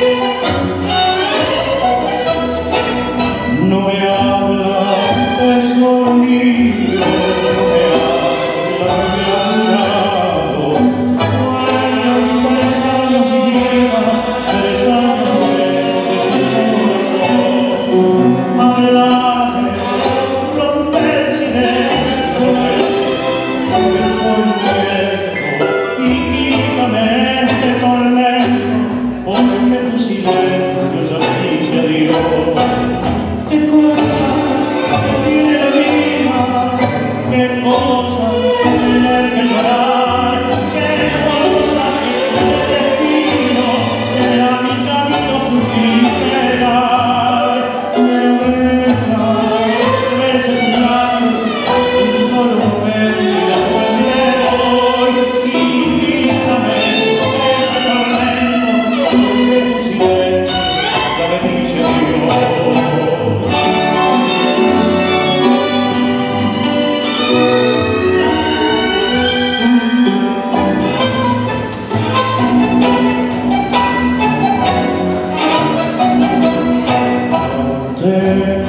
Silencio,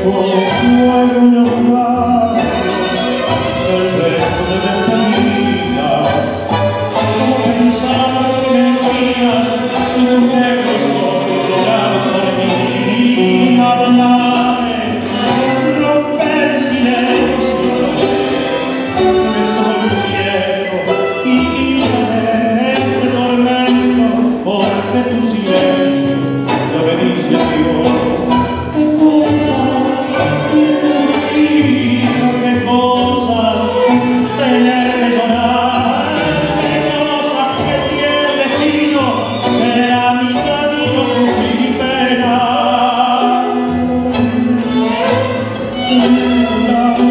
corpo. Me